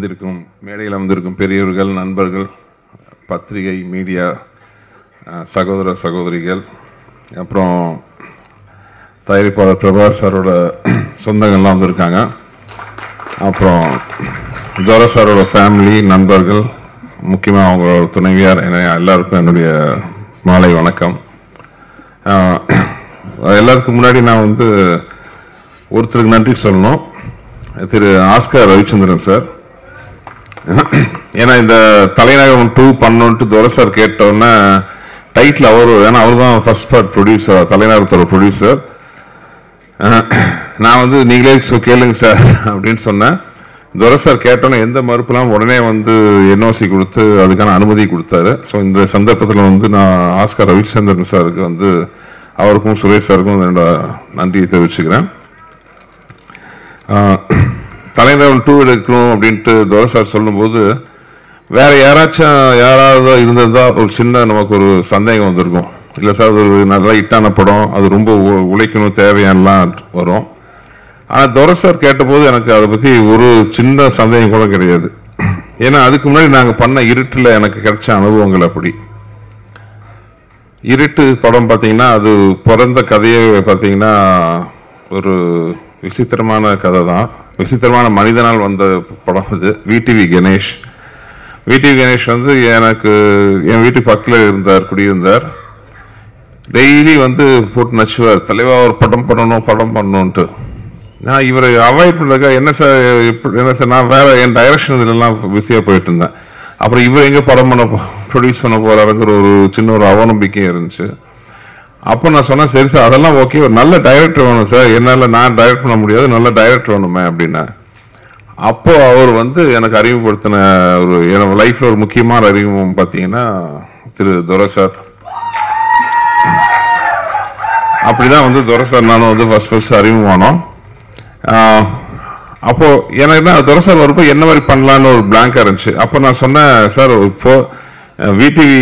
வந்திருக்கும் மேடையில் வந்திருக்கும் பெரியவர்கள் நண்பர்கள் பத்திரிகை மீடியா சகோதர சகோதரிகள் அப்புறம் தயாரிப்பாளர் பிரபார் சாரோட சொந்தங்கள்லாம் வந்திருக்காங்க. அப்புறம் ஜோர சாரோட ஃபேமிலி நண்பர்கள் முக்கியமாக அவங்களோட துணைவியார் என எல்லாருக்கும் என்னுடைய மாலை வணக்கம். எல்லாருக்கும் முன்னாடி நான் வந்து ஒருத்தருக்கு நன்றி சொல்லணும். திரு ஆஸ்கர் ரவிச்சந்திரன் சார். ஏன்னா இந்த தலைநகரம் டூ பண்ணோன்ட்டு துரை சார் கேட்டோன்னே டைட்டில் அவர் ஏன்னா அவர் தான் ஃபர்ஸ்ட் பார்ட் ப்ரொடியூசர் தலைநகரத்தோட ப்ரொடியூசர் நான் வந்து நீங்களே கேளுங்க சார் அப்படின்னு சொன்னேன். துரை சார் கேட்டோன்னே எந்த மறுப்புலாம் உடனே வந்து என்ஓசி கொடுத்து அதுக்கான அனுமதி கொடுத்தாரு. ஸோ இந்த சந்தர்ப்பத்தில் வந்து நான் ஆஸ்கர் ரவிச்சந்திரன் சாருக்கு வந்து அவருக்கும் சுரேஷ் சாருக்கும் என்னோட நன்றியை தெரிவிச்சுக்கிறேன். தலைநகரம் டூ எடுக்கணும் அப்படின்ட்டு துரை சார் சொல்லும்போது வேற யாராச்சும் யாராவது இருந்திருந்தா ஒரு சின்ன நமக்கு ஒரு சந்தேகம் வந்திருக்கும். இல்லை சார் அது ஒரு நல்ல ஹிட்டான படம் அது ரொம்ப உ- உழைக்கணும் தேவையானலாம் வரும். ஆனால் துரை சார் கேட்டபோது எனக்கு அதை பற்றி ஒரு சின்ன சந்தேகம் கூட கிடையாது. ஏன்னா அதுக்கு முன்னாடி நாங்கள் பண்ண இருட்டில் எனக்கு கிடைச்ச அனுபவங்கள் அப்படி. இருட்டு படம் பார்த்தீங்கன்னா அது பிறந்த கதையே பார்த்தீங்கன்னா ஒரு விசித்திரமான கதை தான் விசித்திரமான மனிதனால் வந்த படம் அது. விடிவி கணேஷ். விடிவி கணேஷ் வந்து எனக்கு என் வீட்டு பக்கத்தில் இருந்தார் குடியிருந்தார். டெய்லி வந்து போட்டு நச்சுவார். தலைவா ஒரு படம் பண்ணணும் படம் பண்ணணுன்ட்டு நான் இவரை அவாய்ட் பண்ணுறக்கா என்ன சார் இப்படி- என்ன சார் நான் வேற என் டைரக்ஷன் இதெல்லாம் பிஸியாக போயிட்டு இருந்தேன் அப்புறம் இவர் எங்கே படம் பண்ண ப்ரொடியூஸ் பண்ண போகிறாருங்கிற ஒரு சின்ன ஒரு அவநம்பிக்கையும் இருந்துச்சு. அப்போ நான் சொன்னேன் சரி சார் அதெல்லாம் ஓகே ஒரு நல்ல டைரக்டர் வேணும் சார் என்னால் நான் டைரக்ட் பண்ண முடியாது. நல்ல டைரக்டர் வேணுமே அப்படின்னா அப்போது அவர் வந்து எனக்கு அறிமுகப்படுத்தின ஒரு என் லைஃப்பில் ஒரு முக்கியமான அறிமுகம் பார்த்தீங்கன்னா திரு துரை சார். அப்படிதான் வந்து துரை சார் நானும் வந்து ஃபஸ்ட் ஃபஸ்ட் அறிமுகமானோம் அப்போது எனக்கு என்ன துரை சார் வரப்போ என்ன மாதிரி பண்ணலான்னு ஒரு பிளாங்காக இருந்துச்சு. அப்போ நான் சொன்னேன் சார் இப்போது விடிவி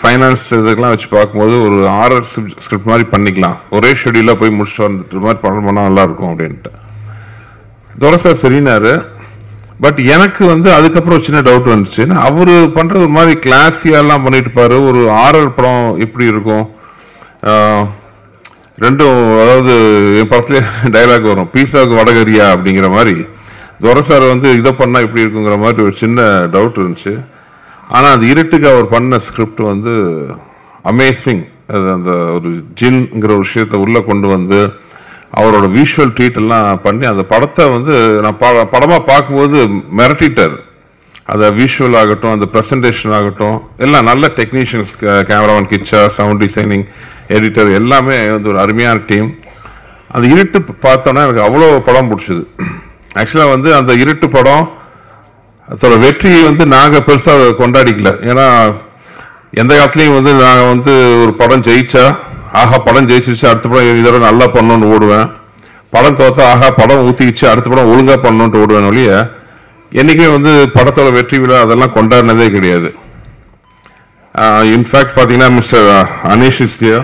ஃபைனான்ஸ் இதுக்கெல்லாம் வச்சு பார்க்கும்போது ஒரு ஆர்ஆர் ஸ்கிரிப்ட் மாதிரி பண்ணிக்கலாம். ஒரே ஷெடியூலாக போய் முடிச்சுட்டு வந்துட்டு மாதிரி படம் பண்ணால் நல்லாயிருக்கும் அப்படின்ட்டு. துரை சார் சரினாரு. பட் எனக்கு வந்து அதுக்கப்புறம் ஒரு சின்ன டவுட் வந்துச்சு. அவர் பண்ணுறது ஒரு மாதிரி கிளாஸியாலாம் பண்ணிட்டு பாரு ஒரு ஆரர் படம் எப்படி இருக்கும்? ரெண்டும் அதாவது என் படத்துலேயே டைலாக் வரும். பீஸாவுக்கு வடகரியா அப்படிங்கிற மாதிரி. துரை சார் வந்து இதை பண்ணால் இப்படி இருக்குங்கிற மாதிரி ஒரு சின்ன டவுட் இருந்துச்சு. ஆனால் அது இருட்டுக்கு அவர் பண்ண ஸ்கிரிப்ட் வந்து அமேசிங் அது அந்த ஒரு ஜின்ங்கிற ஒரு விஷயத்தை உள்ளே கொண்டு வந்து அவரோட விஷுவல் ட்ரீட் எல்லாம் பண்ணி அந்த படத்தை வந்து நான் ப- படமாக பார்க்கும்போது மிரட்டிட்டார். அதை விஷுவல் ஆகட்டும் அந்த ப்ரெசன்டேஷன் ஆகட்டும் எல்லாம் நல்ல technicians cameraman Kichcha sound designing editor எல்லாமே வந்து ஒரு அருமையான டீம் அந்த இருட்டு பார்த்தோன்னா எனக்கு அவ்வளோ படம் பிடிச்சது. ஆக்சுவலாக வந்து அந்த இருட்டு படம் அதோட வெற்றியை வந்து நாங்கள் பெருசாக கொண்டாடிக்கல. ஏன்னா எந்த காலத்துலையும் வந்து நான் வந்து ஒரு படம் ஜெயிச்சா ஆஹா படம் ஜெயிச்சிருச்சு அடுத்த படம் இதோட நல்லா பண்ணணும்னு ஓடுவேன். படம் தோத்தா ஆஹா படம் ஊற்றிக்கிச்சு அடுத்த படம் ஒழுங்காக பண்ணணுன்ட்டு ஓடுவேன் ஒழிய என்னைக்குமே வந்து படத்தோட வெற்றி விழா அதெல்லாம் கொண்டாடினதே கிடையாது. இன்ஃபேக்ட் பார்த்தீங்கன்னா மிஸ்டர் அனீஷ் இஸ்டியா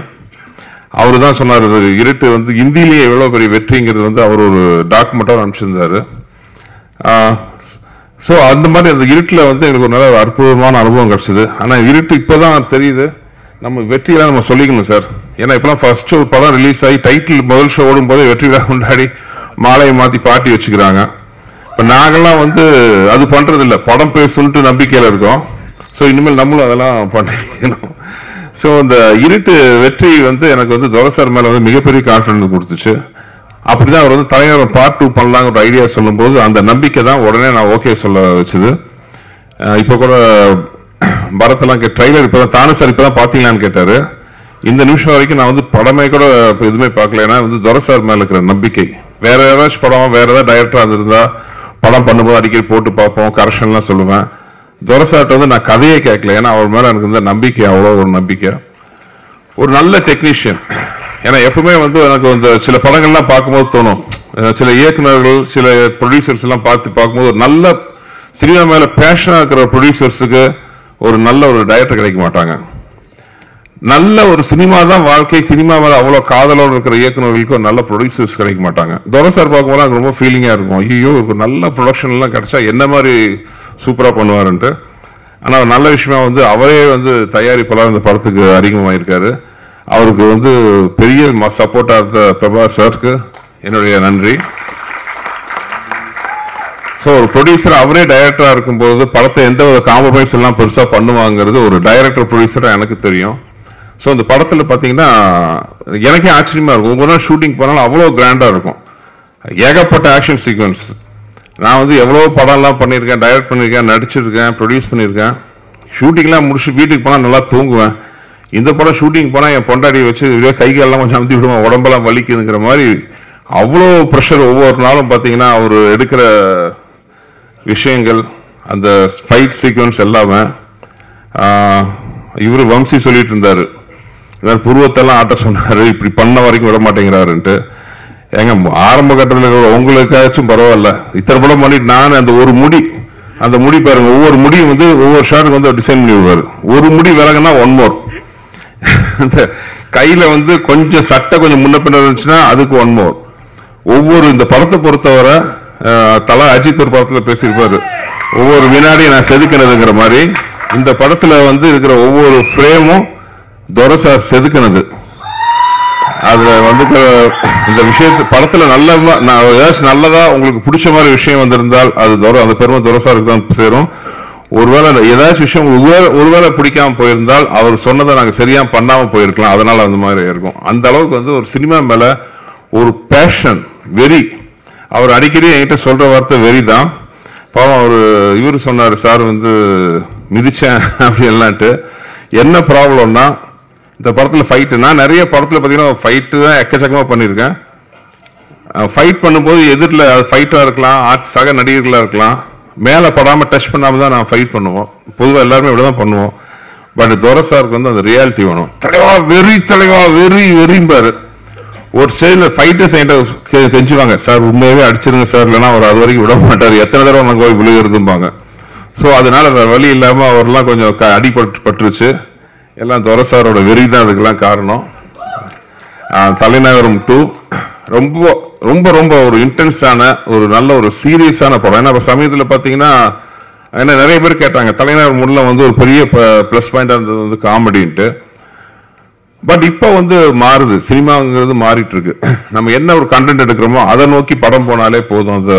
அவரு தான் சொன்னார் இருட்டு வந்து இந்தியிலேயே எவ்வளோ பெரிய வெற்றிங்கிறது வந்து அவர் ஒரு டாக்குமெண்ட்டாக அனுப்பிச்சிருந்தாரு. ஸோ அந்த மாதிரி அந்த இருட்டில் வந்து எனக்கு ஒரு நல்ல ஒரு அற்புதமான அனுபவம் கிடச்சிது. ஆனால் இருட்டு இப்போ தான் தெரியுது. நம்ம வெற்றியெல்லாம் நம்ம சொல்லிக்கணும் சார் ஏன்னா இப்போலாம் ஃபர்ஸ்ட் ஒரு படம் ரிலீஸ் ஆகி டைட்டில் முதல் ஷோ ஓடும் போது வெற்றி விழா கொண்டாடி மாலையை மாற்றி பாட்டி வச்சுக்கிறாங்க. இப்போ நாங்கெல்லாம் வந்து அது பண்ணுறதில்ல இல்ல படம் பேசுன்ட்டு நம்பிக்கையில் இருக்கோம். ஸோ இனிமேல் நம்மளும் அதெல்லாம் பண்ணிக்கணும். ஸோ இந்த இருட்டு வெற்றி வந்து எனக்கு வந்து துரை சார் மேலே வந்து மிகப்பெரிய கான்ஃபிடன்ஸ் கொடுத்துச்சு. அப்படிதான் அவர் வந்து தலைவர் பார்ட் டூ பண்ணலாங்கிற ஐடியா சொல்லும்போது அந்த நம்பிக்கை தான் உடனே நான் ஓகே சொல்ல வச்சது. இப்போ கூட பரத்தெல்லாம் கே ட்ரைலர் இப்போ தான் தானே சார் இப்போ தான் பார்த்தீங்களான்னு கேட்டாரு. இந்த நிமிஷம் வரைக்கும் நான் வந்து படமே கூட இப்போ எதுவுமே பார்க்கல. ஏன்னா வந்து துரை சார் மேல இருக்கிற நம்பிக்கை. வேற ஏதாச்சும் படம் வேற ஏதாவது டைரக்டரா இருந்திருந்தா படம் பண்ணும்போது அடிக்கடி போட்டு பார்ப்போம் கரெக்ஷன்லாம் சொல்லுவேன். துரை வந்து நான் கதையே கேட்கல. ஏன்னா அவர் மேல எனக்கு இருந்த நம்பிக்கை அவ்வளோ ஒரு நம்பிக்கை. ஒரு நல்ல டெக்னீஷியன் ஏன்னா எப்பவுமே வந்து எனக்கு இந்த சில படங்கள்லாம் பார்க்கும்போது தோணும். சில இயக்குனர்கள் சில ப்ரொடியூசர்ஸ் எல்லாம் பார்த்து பார்க்கும்போது ஒரு நல்ல சினிமா மேல பேஷனாக இருக்கிற ப்ரொடியூசர்ஸுக்கு ஒரு நல்ல ஒரு டைரக்டர் கிடைக்க மாட்டாங்க. நல்ல ஒரு சினிமா தான் வாழ்க்கை சினிமா மேல அவ்வளோ காதலோடு இருக்கிற இயக்குநர்களுக்கு ஒரு நல்ல ப்ரொடியூசர்ஸ் கிடைக்க மாட்டாங்க. துரை சார் பார்க்கும்போது எனக்கு ரொம்ப ஃபீலிங்காக இருக்கும். ஐயோ ஒரு நல்ல ப்ரொடக்ஷன் எல்லாம் கிடைச்சா என்ன மாதிரி சூப்பராக பண்ணுவாருன்ட்டு. ஆனால் நல்ல விஷயமா வந்து அவரே வந்து தயாரிப்பெல்லாம் இந்த படத்துக்கு அறிமுகமாயிருக்காரு. அவருக்கு வந்து பெரிய சப்போர்ட்டாக இருந்த பிரபா சாருக்கு என்னுடைய நன்றி. ஸோ ஒரு ப்ரொடியூசர் அவரே டைரக்டராக இருக்கும்போது படத்தை எந்த ஒரு காம்ப்ரமைஸ் எல்லாம் பெருசாக பண்ணுவாங்கிறது ஒரு டைரக்டர் ப்ரொடியூசராக எனக்கு தெரியும். ஸோ அந்த படத்தில் பார்த்தீங்கன்னா எனக்கே ஆச்சரியமாக இருக்கும். ஒவ்வொரு நாள் ஷூட்டிங் போனாலும் அவ்வளோ கிராண்டாக இருக்கும். ஏகப்பட்ட ஆக்ஷன் சீக்வன்ஸ் நான் வந்து எவ்வளோ படம்லாம் பண்ணியிருக்கேன் டைரக்ட் பண்ணியிருக்கேன் நடிச்சிருக்கேன் ப்ரொடியூஸ் பண்ணியிருக்கேன். ஷூட்டிங்லாம் முடிச்சு வீட்டுக்கு போனால் நல்லா தூங்குவேன். இந்த படம் ஷூட்டிங் போனால் என் பொண்டாடி வச்சு இப்படியே கை காலெல்லாம் கொஞ்சம் அமுத்தி விடுவோம் உடம்பெல்லாம் வலிக்குதுங்கிற மாதிரி அவ்வளோ ப்ரெஷர் ஒவ்வொரு நாளும் பார்த்தீங்கன்னா அவர் எடுக்கிற விஷயங்கள் அந்த ஃபைட் சீக்வன்ஸ் எல்லாமே இவர் வம்சி சொல்லிட்டு இருந்தார். இவர் புருவத்தெல்லாம் ஆட்ட சொன்னார் இப்படி பண்ண வரைக்கும் விட மாட்டேங்கிறாருன்ட்டு. ஏங்க ஆரம்ப கட்டத்தில் உங்களுக்காச்சும் பரவாயில்ல. இத்தனை படம் பண்ணிட்டு நான் அந்த ஒரு முடி அந்த முடி பாருங்க ஒவ்வொரு முடியும் வந்து ஒவ்வொரு ஷாட்டுக்கு வந்து டிசைன் பண்ணி விடுவார் ஒரு முடி விலகுனா ஒன் மோர் கையில வந்து கொஞ்சம் சட்டை கொஞ்சம் முன்ன பின்ன இருந்துச்சுன்னா அதுக்கு ஒன் மோர் ஒவ்வொரு இந்த படத்தை பொறுத்தவரை தலா அஜித் ஒரு படத்துல பேசியிருப்பார். ஒவ்வொரு வினாடியும் நான் செதுக்கினதுங்கிற மாதிரி. இந்த படத்துல வந்து இருக்கிற ஒவ்வொரு ஃப்ரேமும் துரசார் செதுக்கினது. அதுல வந்து இந்த விஷயத்து படத்துல நல்ல நான் ஏதாச்சும் நல்லதா உங்களுக்கு பிடிச்ச மாதிரி விஷயம் வந்திருந்தால் அது துர அந்த பெருமை துரசாருக்கு தான் சேரும். ஒருவேளை ஏதாச்சும் விஷயம் ஒருவேளை- ஒருவேளை பிடிக்காம போயிருந்தால் அவர் சொன்னதை நாங்கள் சரியா பண்ணாமல் போயிருக்கலாம். அதனால அந்த மாதிரி இருக்கும். அந்த அளவுக்கு வந்து ஒரு சினிமா மேல ஒரு பேஷன் வெறி. அவர் அடிக்கடி என்கிட்ட சொல்ற வார்த்தை வெறி தான் பாவம் அவர் இவர் சொன்னார் சார் வந்து மிதிச்சேன் அப்படி எல்லான்ட்டு என்ன ப்ராப்ளம்னா இந்த படத்தில் ஃபைட்டு நான் நிறைய படத்தில் பார்த்தீங்கன்னா ஃபைட்டு தான் எக்கச்சக்கமாக பண்ணியிருக்கேன் ஃபைட் பண்ணும்போது எதிரில் ஃபைட்டாக இருக்கலாம் ஆர்ட் சக நடிகர்களாக இருக்கலாம். மேலே படாமல் டச் பண்ணாமல் தான் நான் ஃபைட் பண்ணுவோம். பொதுவாக எல்லாருமே இப்படி தான் பண்ணுவோம் பட் துரசாருக்கு வந்து அந்த ரியாலிட்டி வேணும். தலைவா வெறி தலைவா வெறி வெறிம்பாரு. ஒரு ஸ்டேஜில் ஃபைட்டர்ஸ் என்கிட்ட கெஞ்சுவாங்க. சார் உண்மையாகவே அடிச்சிருங்க சார். இல்லைனா அவர் அது வரைக்கும் விட மாட்டார். எத்தனை தடவை நாங்கள் போய் விழுகிறதும்பாங்க. ஸோ அதனால வழி இல்லாமல் அவர்லாம் கொஞ்சம் க- அடிபட்டு பட்டுருச்சு. எல்லாம் துரசாரோட வெறி தான் அதுக்கெல்லாம் காரணம். தலைநகரம் டூ ரொம்ப ரொம்ப ரொம்ப ஒரு இன்டென்ஸான ஒரு நல்ல ஒரு சீரியஸான படம். ஏன்னா இப்போ சமயத்தில் பார்த்தீங்கன்னா ஏன்னா நிறைய பேர் கேட்டாங்க தலைநகர் முன்ன வந்து ஒரு பெரிய ப்ளஸ் பாயிண்டாக இருந்தது வந்து காமெடின்ட்டு. பட் இப்போ வந்து மாறுது. சினிமாங்கிறது மாறிட்டு இருக்கு நம்ம என்ன ஒரு கண்டென்ட் எடுக்கிறோமோ அதை நோக்கி படம் போனாலே போதும். அந்த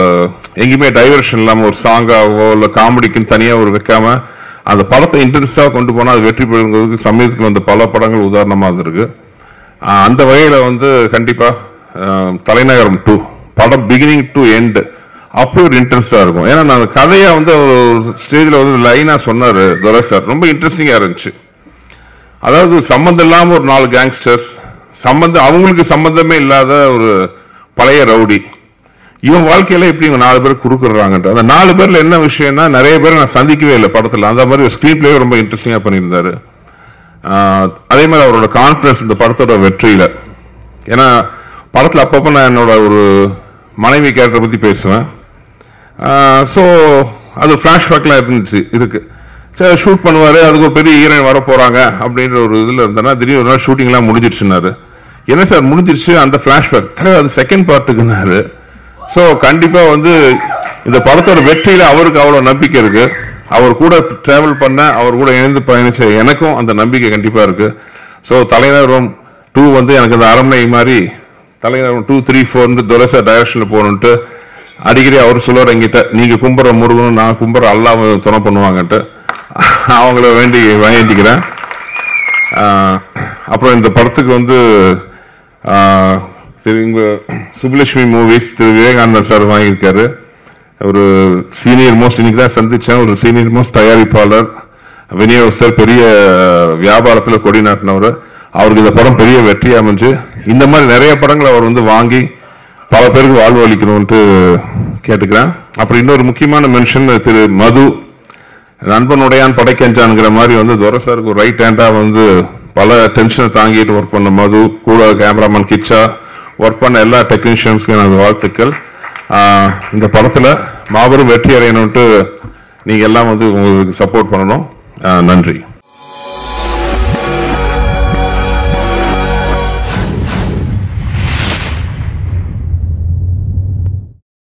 எங்கேயுமே டைவர்ஷன் இல்லாமல் ஒரு சாங்காவோ இல்லை காமெடிக்குன்னு தனியாக ஒரு வைக்காம அந்த படத்தை இன்டென்ஸாக கொண்டு போனால் அது வெற்றி பெறுங்கிறதுக்கு சமயத்துக்கு வந்த பல படங்கள் உதாரணமாக இருக்கு. அந்த வகையில் வந்து கண்டிப்பாக தலைநகரம் டூ படம் பிகினிங் டு எண்ட் அப்போ ஒரு இன்ட்ரெஸ்டாக இருக்கும். ஏன்னா நான் கதையை வந்து ஒரு ஸ்டேஜில் வந்து லைனாக சொன்னார் துரை சார் ரொம்ப இன்ட்ரெஸ்டிங்காக இருந்துச்சு. அதாவது சம்மந்தம் இல்லாமல் ஒரு நாலு கேங்ஸ்டர்ஸ் சம்மந்தம் அவங்களுக்கு சம்மந்தமே இல்லாத ஒரு பழைய ரவுடி. இவன் வாழ்க்கையில எப்படி இவங்க நாலு பேர் குறுக்குறாங்கன்ற அந்த நாலு பேர்ல என்ன விஷயம்னா நிறைய பேர் நான் சந்திக்கவே இல்லை படத்தில். அந்த மாதிரி ஒரு ஸ்கிரீன் பிளே ரொம்ப இன்ட்ரெஸ்டிங்காக பண்ணியிருந்தாரு. அதே மாதிரி அவரோட கான்ஃபிடன்ஸ் இந்த படத்தோட வெற்றியில. ஏன்னா படத்தில் அப்பப்போ நான் என்னோட ஒரு மனைவி கேரக்டரை பற்றி பேசுவேன். ஸோ அது ஃப்ளாஷ்பேக்லாம் இருந்துச்சு இருக்குது சரி ஷூட் பண்ணுவார் அதுக்கு ஒரு பெரிய ஹீரோயின் வர போகிறாங்க அப்படின்ற ஒரு இதில் இருந்தேன்னா திடீர்னு ஒரு நாள் ஷூட்டிங்லாம் முடிஞ்சிருச்சுனாரு என்ன சார் முடிஞ்சிருச்சு? அந்த ஃப்ளாஷ்பேக் தலைவர் அது செகண்ட் பார்ட்டுக்குனாரு ஸோ கண்டிப்பாக வந்து இந்த படத்தோட வெற்றியில் அவருக்கு அவ்வளோ நம்பிக்கை இருக்குது அவர் கூட ட்ராவல் பண்ண அவர் கூட இணைந்து பயணிச்ச எனக்கும் அந்த நம்பிக்கை கண்டிப்பாக இருக்குது ஸோ தலைநகரம் டூ வந்து எனக்கு அந்த அரண்மனை மாதிரி தலைவர் டூ த்ரீ ஃபோர்னு துரச டைரக்ஷனில் போகணுன்ட்டு அடிக்கடி அவர் சொல்லுவார் எங்கிட்ட நீங்கள் கும்புற முருகனும் நான் கும்புற அல்லாம துணை பண்ணுவாங்கன்ட்டு. அவங்கள வேண்டி வாங்கிக்கிறேன். அப்புறம் இந்த படத்துக்கு வந்து ஆஹ் திரு சுப்புலட்சுமி மூவிஸ் திரு விவேகானந்தர் சார் வாங்கியிருக்காரு. ஒரு சீனியர் மோஸ்ட் இன்னைக்கு தான் சந்தித்தேன் ஒரு சீனியர் மோஸ்ட் தயாரிப்பாளர் விநியோகஸ்தர் பெரிய வியாபாரத்தில் கொடி நாட்டினவர். அவருக்கு இந்த படம் பெரிய வெற்றி அமைஞ்சு இந்த மாதிரி நிறைய படங்களை அவர் வந்து வாங்கி பல பேருக்கு வாழ்வு அளிக்கணும்ட்டு கேட்டுக்கிறேன். அப்புறம் இன்னொரு முக்கியமான மென்ஷன் திரு மது நண்பனுடையான் படைக்கஞ்சான்ங்கிற மாதிரி வந்து துரசாருக்கு ஒரு ரைட் ஹேண்டாக வந்து பல டென்ஷனை தாங்கிட்டு ஒர்க் பண்ண மது கூட கேமராமேன் கிச்சா ஒர்க் பண்ண எல்லா டெக்னீஷியன்ஸ்க்கும் எனது வாழ்த்துக்கள். இந்த படத்தில் மாபெரும் வெற்றி அடையணும்ட்டு நீங்கள் எல்லாம் வந்து உங்களுக்கு சப்போர்ட் பண்ணணும். நன்றி.